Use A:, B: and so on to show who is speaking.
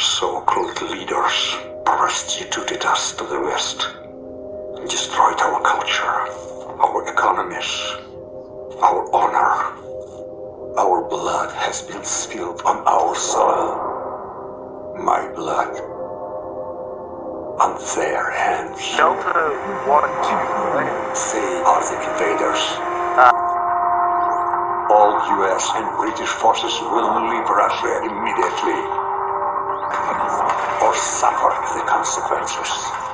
A: so-called leaders prostituted us to the West, destroyed our culture, our economies, our honor. Our blood has been spilled on our soil. My blood. On their hands.
B: Delta 1 2.
A: They are the invaders. All US and British forces will leave Russia or suffer the consequences.